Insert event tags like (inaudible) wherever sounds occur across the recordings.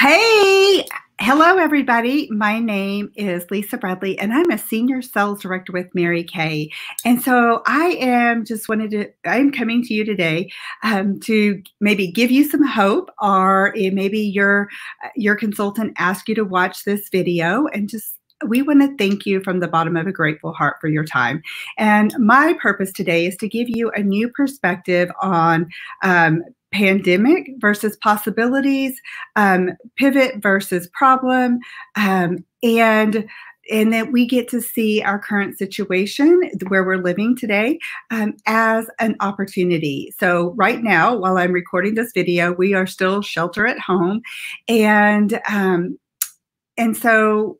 Hey, hello everybody. My name is Lisa Bradley and I'm a senior sales director with Mary Kay. And so I am just wanted to I'm coming to you today um, to maybe give you some hope or maybe your your consultant asked you to watch this video and just we want to thank you from the bottom of a grateful heart for your time. And my purpose today is to give you a new perspective on um, pandemic versus possibilities, um, pivot versus problem, um, and and that we get to see our current situation where we're living today um, as an opportunity. So right now, while I'm recording this video, we are still shelter at home, and um, and so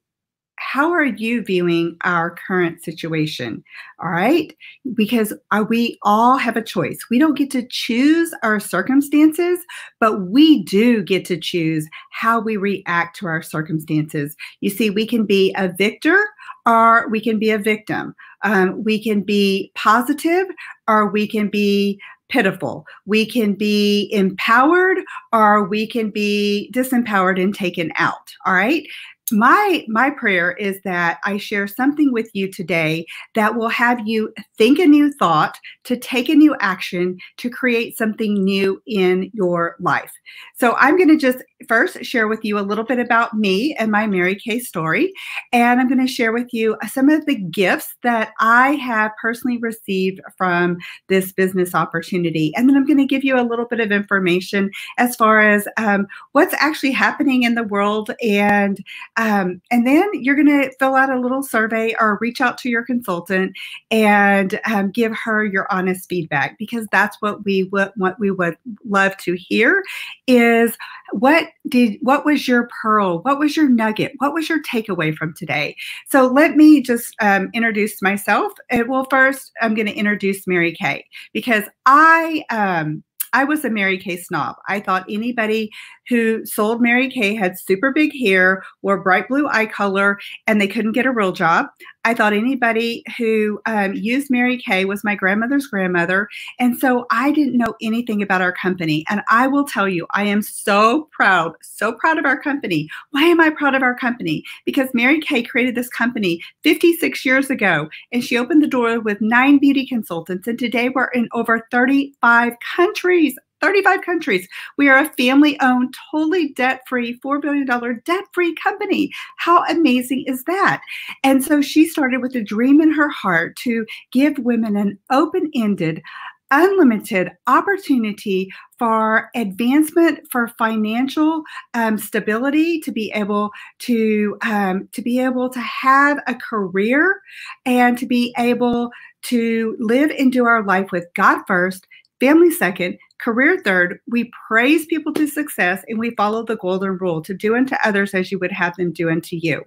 how are you viewing our current situation? All right. Because uh, we all have a choice. We don't get to choose our circumstances, but we do get to choose how we react to our circumstances. You see, we can be a victor or we can be a victim. Um, we can be positive or we can be pitiful. We can be empowered or we can be disempowered and taken out. All right my my prayer is that i share something with you today that will have you think a new thought to take a new action to create something new in your life. So i'm going to just first share with you a little bit about me and my mary kay story and i'm going to share with you some of the gifts that i have personally received from this business opportunity and then i'm going to give you a little bit of information as far as um, what's actually happening in the world and um, and then you're going to fill out a little survey or reach out to your consultant and um, give her your honest feedback because that's what we would what we would love to hear is what did what was your pearl? What was your nugget? What was your takeaway from today? So let me just um, introduce myself. Well first i'm going to introduce mary kay because i um, I was a Mary Kay snob. I thought anybody who sold Mary Kay had super big hair, wore bright blue eye color, and they couldn't get a real job. I thought anybody who um, used Mary Kay was my grandmother's grandmother. And so I didn't know anything about our company. And I will tell you, I am so proud, so proud of our company. Why am I proud of our company? Because Mary Kay created this company 56 years ago, and she opened the door with nine beauty consultants. And today we're in over 35 countries. 35 countries. We are a family owned, totally debt free, $4 billion debt free company. How amazing is that? And so she started with a dream in her heart to give women an open ended, unlimited opportunity for advancement for financial um, stability to be able to um, to be able to have a career and to be able to live and do our life with god first family second Career third, we praise people to success and we follow the golden rule to do unto others as you would have them do unto you.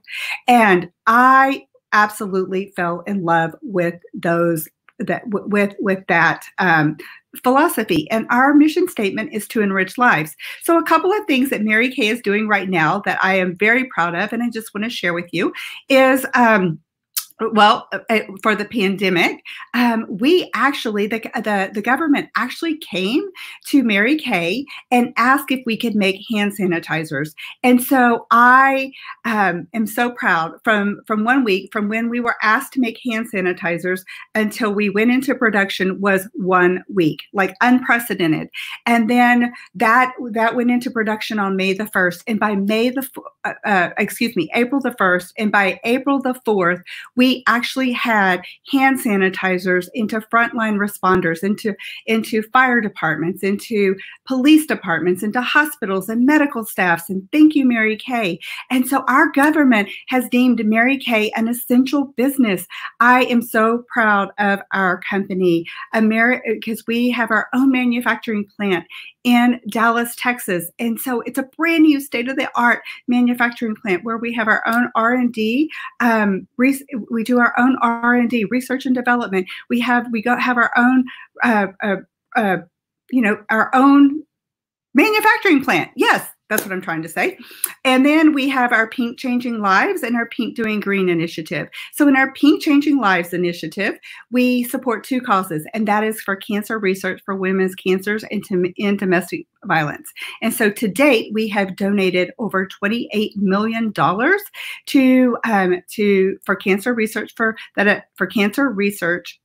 And I absolutely fell in love with those that with with that um, philosophy and our mission statement is to enrich lives so a couple of things that mary kay is doing right now that i am very proud of and i just want to share with you is um, well uh, uh, for the pandemic um, we actually the, the the government actually came to mary kay and asked if we could make hand sanitizers. And so i um, am so proud from from one week from when we were asked to make hand sanitizers until we went into production was one week like unprecedented. And then that that went into production on may the 1st and by may the uh, uh, excuse me april the 1st and by april the 4th we actually had hand sanitizers into frontline responders, into, into fire departments, into police departments, into hospitals and medical staffs. And thank you, Mary Kay. And so our government has deemed Mary Kay an essential business. I am so proud of our company, America because we have our own manufacturing plant in Dallas, Texas. And so it's a brand new state of the art manufacturing plant where we have our own R&D. Um, we do our own R&D, research and development. We have, we go have our own, uh, uh, uh, you know, our own manufacturing plant. Yes, That's what I'm trying to say. And then we have our Pink Changing Lives and our Pink Doing Green initiative. So, in our Pink Changing Lives initiative, we support two causes, and that is for cancer research for women's cancers and, to, domestic violence. And so, to date, we have donated over $28 million to um, to for cancer research for that uh, for cancer research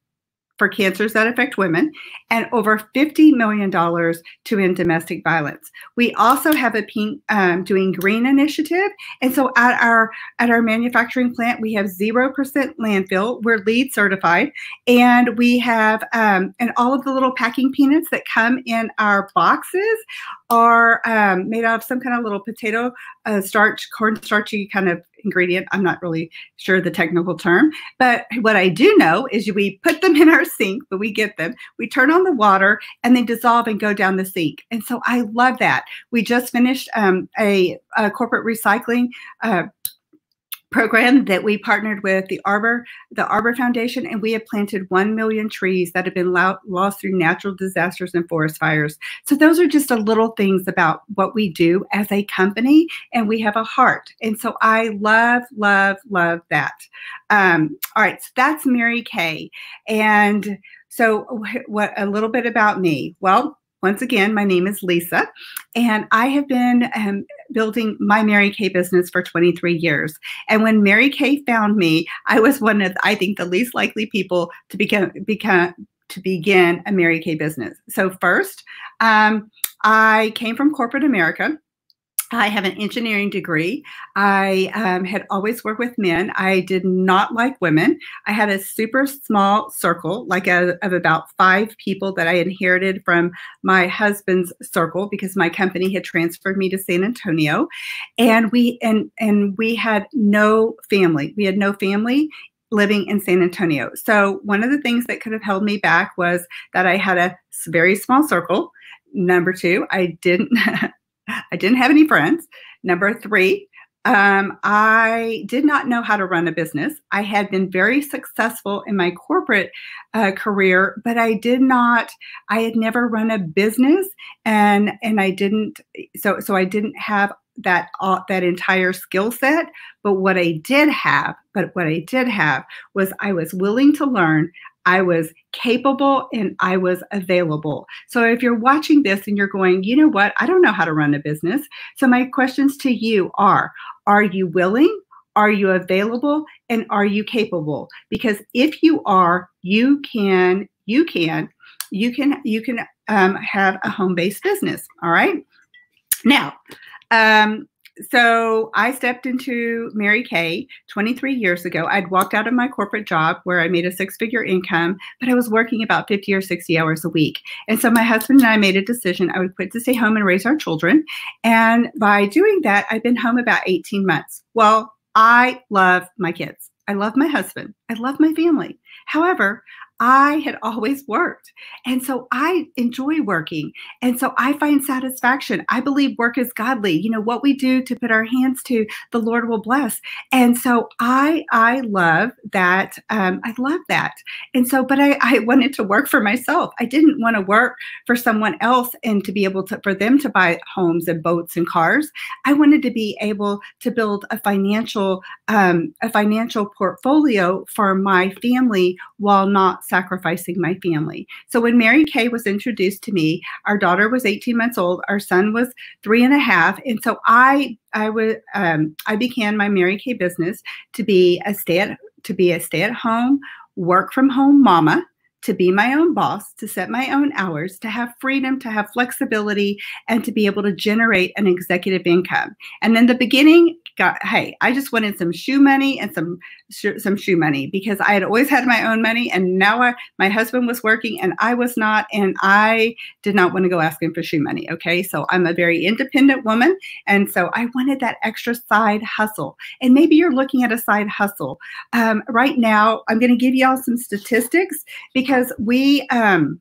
for cancers that affect women and over $50 million to end domestic violence. We also have a pink um, doing green initiative. And so at our at our manufacturing plant, we have 0% landfill. We're LEED certified. And we have um, and all of the little packing peanuts that come in our boxes are um, made out of some kind of little potato uh, starch, corn starchy kind of ingredient. I'm not really sure the technical term, but what I do know is we put them in our sink, but we get them. We turn on the water and they dissolve and go down the sink. And so I love that. We just finished um, a, a, corporate recycling uh, program that we partnered with the Arbor, the Arbor Foundation, and we have planted 1 million trees that have been lost through natural disasters and forest fires. So those are just a little things about what we do as a company, and we have a heart. And so I love, love, love that. Um, all right, so that's Mary Kay. And so what a little bit about me. Well, once again, my name is Lisa, and I have been um, building my Mary Kay business for 23 years. And when Mary Kay found me, I was one of, I think, the least likely people to become, become to begin a Mary Kay business. So first, um, I came from corporate America. I have an engineering degree. I um, had always worked with men. I did not like women. I had a super small circle, like a, of about five people that I inherited from my husband's circle because my company had transferred me to San Antonio, and we and and we had no family. We had no family living in San Antonio. So one of the things that could have held me back was that I had a very small circle. Number two, I didn't (laughs) I didn't have any friends. Number three, um, I did not know how to run a business. I had been very successful in my corporate uh, career, but I did not. I had never run a business, and and I didn't. So so I didn't have that uh, that entire skill set. But what I did have, but what I did have was I was willing to learn. I was capable and I was available. So if you're watching this and you're going, you know what, I don't know how to run a business. So my questions to you are Are you willing? Are you available? And are you capable? Because if you are, you can, you can, you can, you can um, have a home based business. All right. Now, um, so I stepped into Mary Kay 23 years ago. I'd walked out of my corporate job where I made a six figure income, but I was working about 50 or 60 hours a week. And so my husband and I made a decision I would quit to stay home and raise our children. And by doing that, I've been home about 18 months. Well, I love my kids. I love my husband. I love my family. However, I had always worked. And so I enjoy working. And so I find satisfaction. I believe work is godly. You know, what we do to put our hands to, the Lord will bless. And so I I love that. Um, I love that. And so, but I, I wanted to work for myself. I didn't want to work for someone else and to be able to for them to buy homes and boats and cars. I wanted to be able to build a financial um, a financial portfolio for my family while not sacrificing my family. So when Mary Kay was introduced to me, our daughter was 18 months old, our son was three and a half, and so I I was um, I began my Mary Kay business to be a stay at to be a stay at home, work from home mama to be my own boss, to set my own hours, to have freedom, to have flexibility, and to be able to generate an executive income. And in the beginning, got hey i just wanted some shoe money and some sh- some shoe money because i had always had my own money and now I, my husband was working and i was not and i did not want to go asking for shoe money okay? So i'm a very independent woman and so i wanted that extra side hustle. And maybe you're looking at a side hustle. Um, right now i'm going to give y'all some statistics because we um,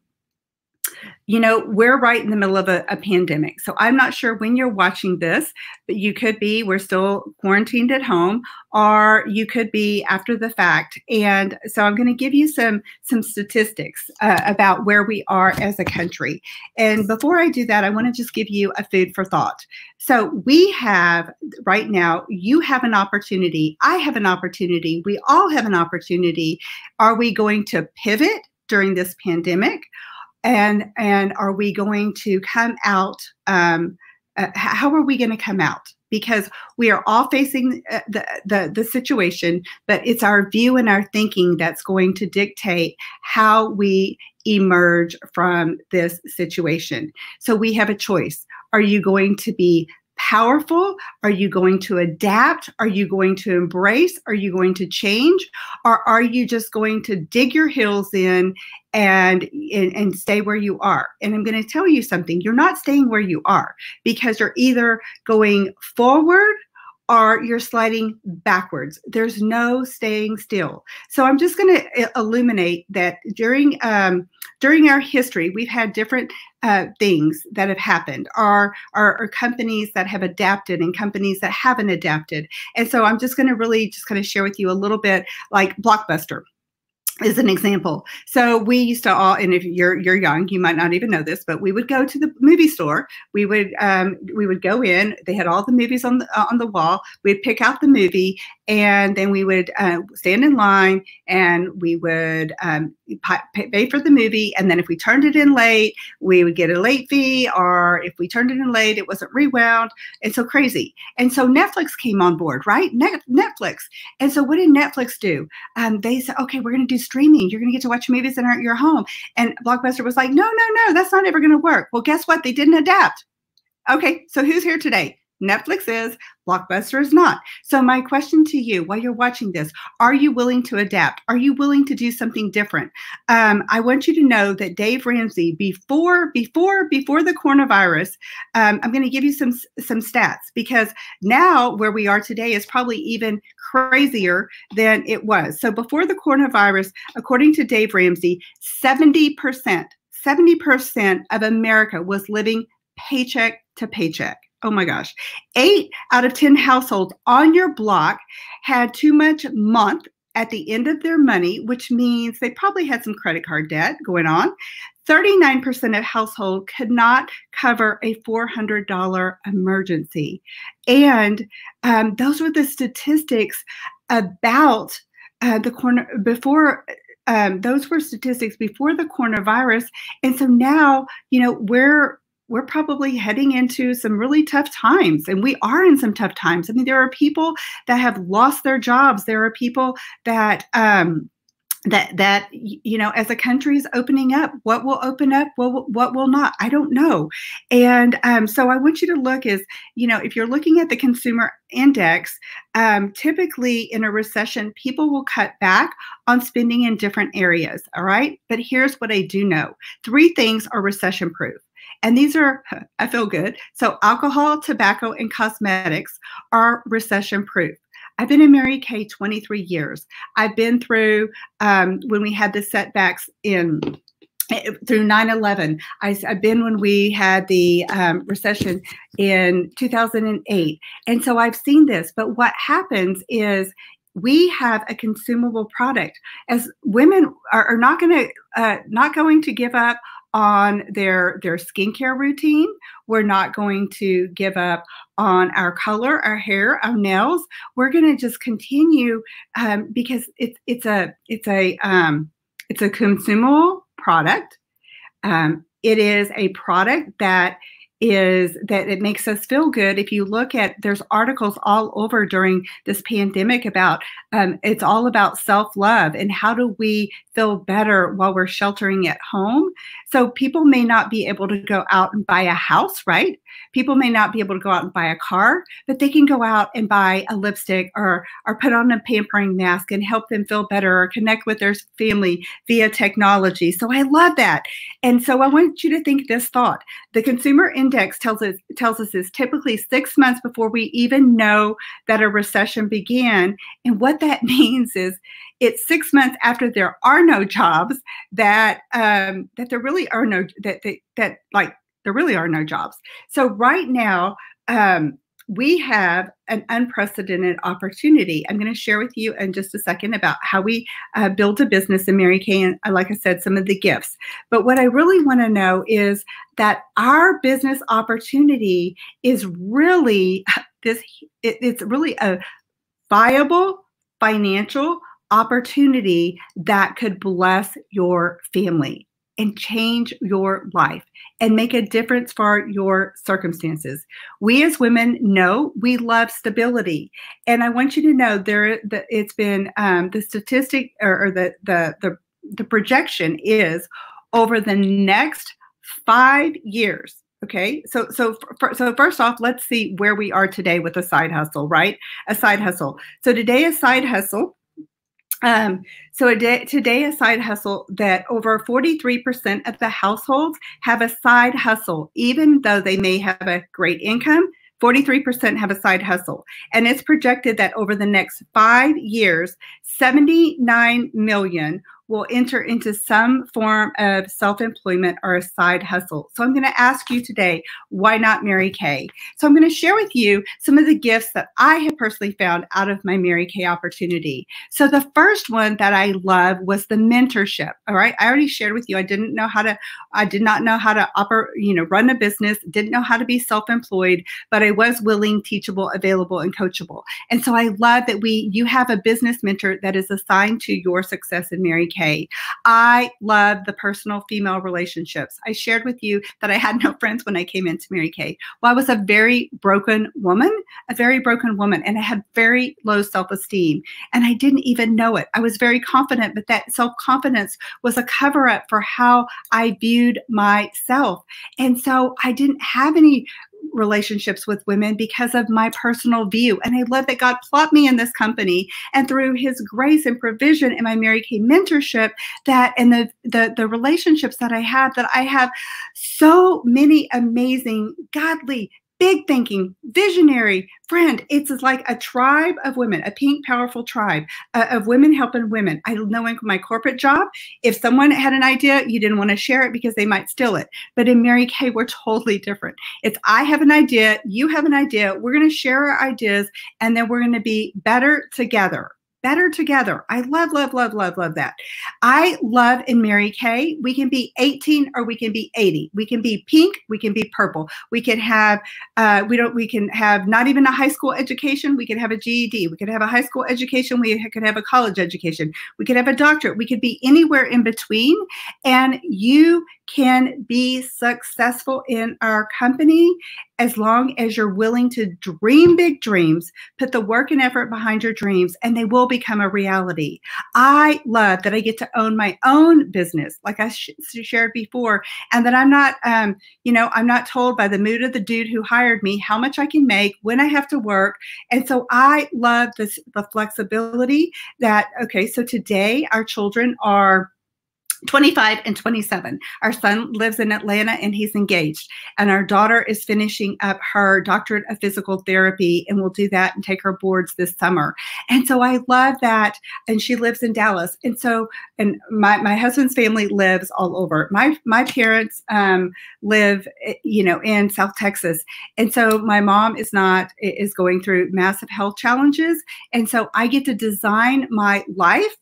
you know, we're right in the middle of a, a, pandemic. So I'm not sure when you're watching this, but you could be, we're still quarantined at home, or you could be after the fact. And so I'm going to give you some, some statistics uh, about where we are as a country. And before I do that, I want to just give you a food for thought. So we have right now, you have an opportunity. I have an opportunity. We all have an opportunity. Are we going to pivot during this pandemic? And and are we going to come out um, uh, how are we going to come out? Because we are all facing uh, the, the, the situation but it's our view and our thinking that's going to dictate how we emerge from this situation. So we have a choice. Are you going to be powerful? Are you going to adapt? Are you going to embrace? Are you going to change? Or are you just going to dig your heels in and, and, and stay where you are? And I'm going to tell you something you're not staying where you are because you're either going forward or you're sliding backwards. There's no staying still. So I'm just going to illuminate that during um, during our history, we've had different uh, things that have happened. Are are companies that have adapted and companies that haven't adapted. And so I'm just going to really just kind of share with you a little bit, like Blockbuster is an example. So we used to all, and if you're you're young, you might not even know this, but we would go to the movie store. We would um, we would go in. They had all the movies on the uh, on the wall. We'd pick out the movie, and then we would uh, stand in line and we would um, pay for the movie and then if we turned it in late we would get a late fee or if we turned it in late it wasn't rewound and so crazy and so netflix came on board right Net netflix and so what did netflix do um, they said okay we're going to do streaming. You're going to get to watch movies in your home. And blockbuster was like no no no that's not ever going to work. Well guess what? They didn't adapt. Okay so who's here today Netflix is, Blockbuster is not. So, my question to you while you're watching this are you willing to adapt? Are you willing to do something different? Um, I want you to know that Dave Ramsey, before, before, before the coronavirus, um, I'm going to give you some, some stats because now where we are today is probably even crazier than it was. So, before the coronavirus, according to Dave Ramsey, 70%, 70% of America was living paycheck to paycheck. Oh my gosh. Eight out of 10 households on your block had too much month at the end of their money, which means they probably had some credit card debt going on. 39% of households could not cover a $400 emergency. And um, those were the statistics about uh, the corner before um, those were statistics before the coronavirus. And so now, you know, we're we're probably heading into some really tough times and we are in some tough times. I mean there are people that have lost their jobs. There are people that um that that you know as a country is opening up what will open up what will, what will not? I don't know. And um, so i want you to look is you know if you're looking at the consumer index um, typically in a recession people will cut back on spending in different areas all right? But here's what i do know. Three things are recession proof and these are, (laughs) I feel good. So, alcohol, tobacco, and cosmetics are recession proof. I've been in Mary Kay 23 years. I've been through um, when we had the setbacks in eh, through 9-11 I, have been when we had the um, recession in 2008 and so i've seen this but what happens is we have a consumable product as women are, are not going to uh, not going to give up on their their skincare routine. We're not going to give up on our color, our hair, our nails. We're going to just continue um, because it's it's a it's a um, it's a consumable product. Um, it is a product that is that it makes us feel good. If you look at, there's articles all over during this pandemic about um, it's all about self love and how do we feel better while we're sheltering at home. So people may not be able to go out and buy a house, right? People may not be able to go out and buy a car, but they can go out and buy a lipstick or or put on a pampering mask and help them feel better or connect with their family via technology. So I love that. And so I want you to think this thought. The consumer index tells us tells us is typically 6 months before we even know that a recession began. And what that (laughs) means is it's six months after there are no jobs that um, that there really are no that that, that like there really are no jobs. So right now, um, we have an unprecedented opportunity. I'm going to share with you in just a second about how we uh, build a business in Mary Kay, and uh, like I said, some of the gifts. But what I really want to know is that our business opportunity is really (laughs) this. It, it's really a viable financial opportunity that could bless your family and change your life and make a difference for your circumstances. We as women know we love stability, and I want you to know there that it's been um, the statistic or, or the, the the the projection is over the next five years. Okay, so so for, so first off, let's see where we are today with a side hustle, right? A side hustle. So today, a side hustle um, so a day, today, a side hustle that over 43% of the households have a side hustle, even though they may have a great income. 43% have a side hustle. And it's projected that over the next five years, 79 million will enter into some form of self employment or a side hustle. So I'm going to ask you today, why not Mary Kay? So I'm going to share with you some of the gifts that I have personally found out of my Mary Kay opportunity. So the first one that I love was the mentorship. All right. I already shared with you, I didn't know how to, I did not know how to operate, you know, run a business, didn't know how to be self employed, but I was willing, teachable, available, and coachable. And so I love that we, you have a business mentor that is assigned to your success in Mary Kay Kay. I love the personal female relationships. I shared with you that I had no friends when I came into Mary Kay. Well, I was a very broken woman, a very broken woman, and I had very low self esteem. And I didn't even know it. I was very confident, but that self confidence was a cover up for how I viewed myself. And so I didn't have any relationships with women because of my personal view. And I love that God plopped me in this company and through his grace and provision in my Mary Kay mentorship that and the, the the relationships that I have that I have so many amazing godly big thinking, visionary friend. It's like a tribe of women, a pink, powerful tribe uh, of women helping women. I know in my corporate job, if someone had an idea, you didn't want to share it because they might steal it. But in Mary Kay, we're (laughs) totally different. It's I have an idea, you have an idea, we're going to share our ideas, and then we're going to be better together better together. I love, love, love, love, love that. I love in Mary Kay, we can be 18 or we can be 80. We can be pink, we can be purple. We can have, uh, we don't, we can have not even a high school education. We can have a GED. We could have a high school education. We could have a college education. We could have a doctorate. We could be anywhere in between. And you can be successful in our company as long as you're willing to dream big dreams, put the work and effort behind your dreams, and they will become a reality. I love that I get to own my own business, like I sh- shared before, and that I'm not, um, you know, I'm not told by the mood of the dude who hired me how much I can make, when I have to work. And so I love this, the flexibility that, okay, so today our children are 25 and 27. Our son lives in Atlanta and he's engaged. And our daughter is finishing up her doctorate of physical therapy and we'll do that and take her boards this summer. And so I love that. And she lives in Dallas. And so, and my, my husband's family lives all over. My, my parents um, live, you know, in South Texas. And so my mom is not, is going through massive health challenges. And so I get to design my life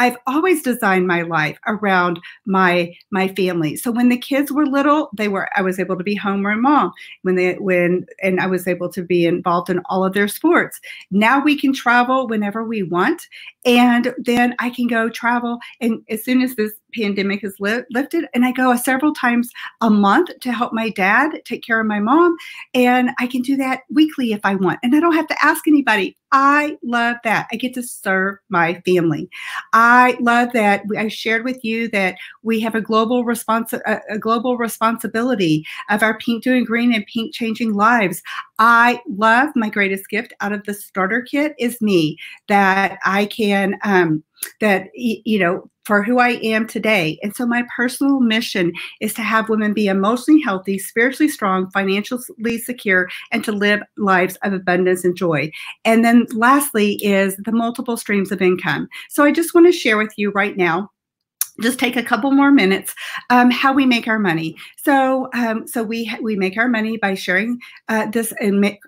I've always designed my life around my my family. So when the kids were little, they were I was able to be home or mom when they when and I was able to be involved in all of their sports. Now we can travel whenever we want and then I can go travel and as soon as this pandemic has li- lifted, and I go several times a month to help my dad take care of my mom, and I can do that weekly if I want, and I don't have to ask anybody. I love that. I get to serve my family. I love that. I shared with you that we have a global response, a, a global responsibility of our pink doing green and pink changing lives. I love my greatest gift out of the starter kit is me that I can um, that you know for who I am today. And so my personal mission is to have women be emotionally healthy, spiritually strong, financially secure, and to live lives of abundance and joy. And then lastly is the multiple streams of income. So I just want to share with you right now just take a couple more minutes um, how we make our money. So um, so we we make our money by sharing uh, this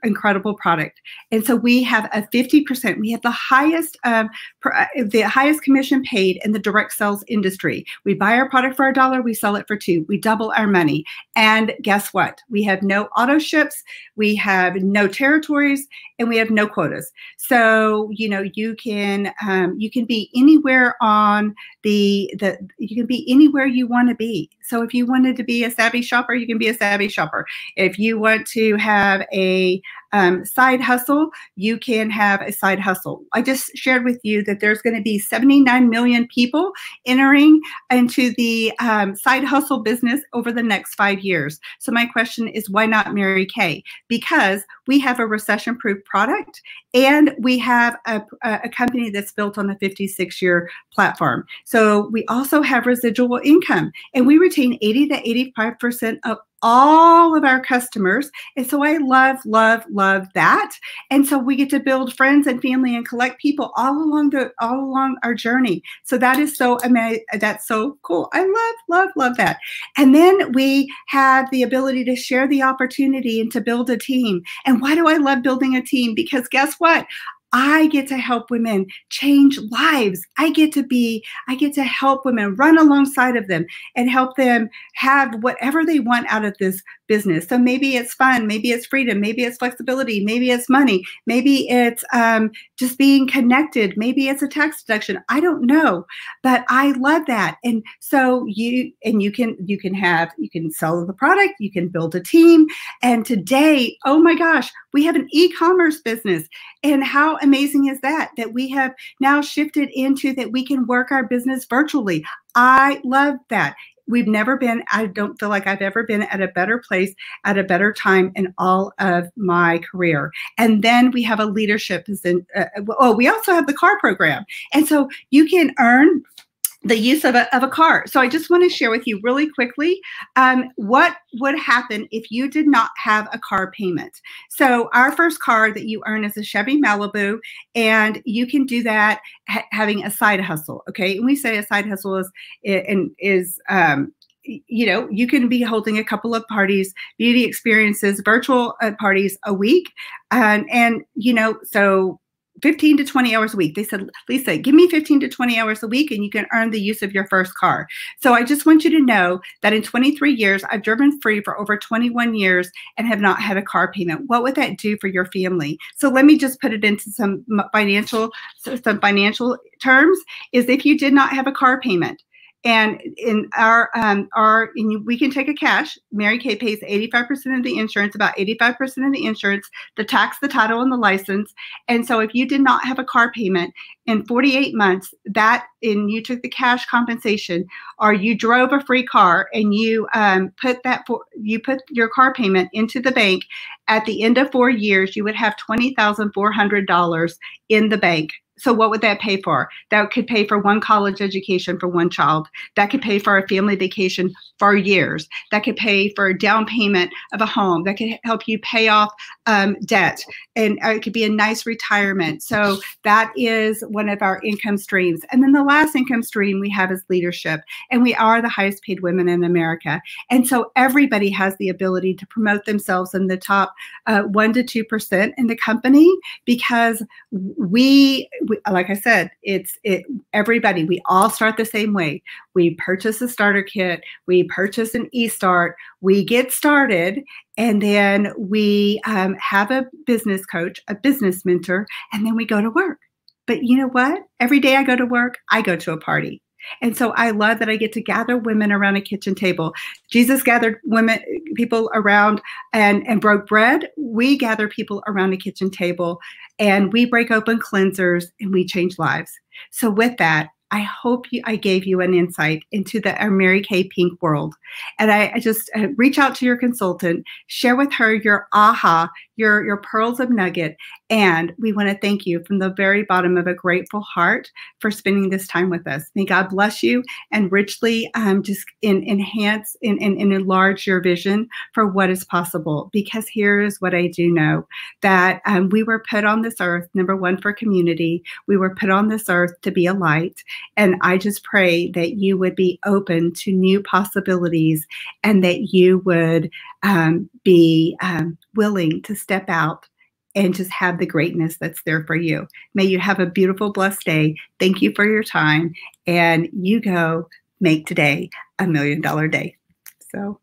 incredible product. And so we have a 50% we have the highest um, uh, the highest commission paid in the direct sales industry. We buy our product for a dollar we sell it for two. We double our money. And guess what? We have no auto ships we have no territories and we have no quotas. So you know you can um, you can be anywhere on the the you can be anywhere you want to be. So if you wanted to be a savvy shopper, you can be a savvy shopper. If you want to have a um, side hustle, you can have a side hustle. I just shared with you that there's going to be 79 million people entering into the um, side hustle business over the next five years. So my question is, why not Mary Kay? Because we have a recession-proof product and we have a, a company that's built on a 56-year platform. So we also have residual income, and we retain 80 to 85 percent of all of our customers. And so I love, love, love that. And so we get to build friends and family and collect people all along the all along our journey. So that is so amazing. That's so cool. I love, love, love that. And then we have the ability to share the opportunity and to build a team. And why do I love building a team? Because guess what? I get to help women change lives. I get to be, I get to help women run alongside of them and help them have whatever they want out of this business. So maybe it's fun, maybe it's freedom, maybe it's flexibility, maybe it's money, maybe it's um, just being connected, maybe it's a tax deduction. I don't know, but I love that. And so you and you can you can have you can sell the product, you can build a team. And today, oh my gosh, we have an e-commerce business. And how amazing is that? That we have now shifted into that we can work our business virtually. I love that. We've never been, I don't feel like I've ever been at a better place at a better time in all of my career. And then we have a leadership position. Uh, oh, we also have the car program. And so you can earn the use of a, of a car. So I just want to share with you really quickly um, what would happen if you did not have a car payment. So our first car that you earn is a Chevy Malibu, and you can do that ha having a side hustle. Okay, and we say a side hustle is and is um, you know, you can be holding a couple of parties, beauty experiences, virtual uh, parties a week. And, and, you know, so 15 to 20 hours a week. They said, Lisa, give me 15 to 20 hours a week and you can earn the use of your first car. So I just want you to know that in 23 years, I've driven free for over 21 years and have not had a car payment. What would that do for your family? So let me just put it into some financial, some financial terms is if you did not have a car payment, and in our um, our we can take a cash. Mary Kay pays 85% of the insurance, about 85% of the insurance, the tax, the title, and the license. And so if you did not have a car payment in 48 months, that and you took the cash compensation, or you drove a free car and you um, put that for you put your car payment into the bank, at the end of four years, you would have $20,400 in the bank so what would that pay for? That could pay for one college education for one child. That could pay for a family vacation for years. That could pay for a down payment of a home. That could help you pay off um, debt. And uh, it could be a nice retirement. So that is one of our income streams. And then the last income stream we have is leadership. And we are the highest paid women in America. And so everybody has the ability to promote themselves in the top uh, 1% to 2% in the company because we we, like I said, it's it everybody. We all start the same way. We purchase a starter kit. We purchase an e-start. We get started, and then we um, have a business coach, a business mentor, and then we go to work. But you know what? Every day I go to work, I go to a party. And so I love that I get to gather women around a kitchen table. Jesus gathered women, people around and, and broke bread. We gather people around a kitchen table and we break open cleansers and we change lives. So with that, I hope you, I gave you an insight into the Mary Kay Pink world. And I, I just uh, reach out to your consultant, share with her your aha, your, your pearls of nugget. And we want to thank you from the very bottom of a grateful heart for spending this time with us. May God bless you and richly um, just in, enhance and, enlarge your vision for what is possible. Because here is what I do know that um, we were put on this earth, number one, for community. We were put on this earth to be a light. And I just pray that you would be open to new possibilities and that you would um, be um, willing to step out and just have the greatness that's there for you. May you have a beautiful, blessed day. Thank you for your time. And you go make today a million dollar day. So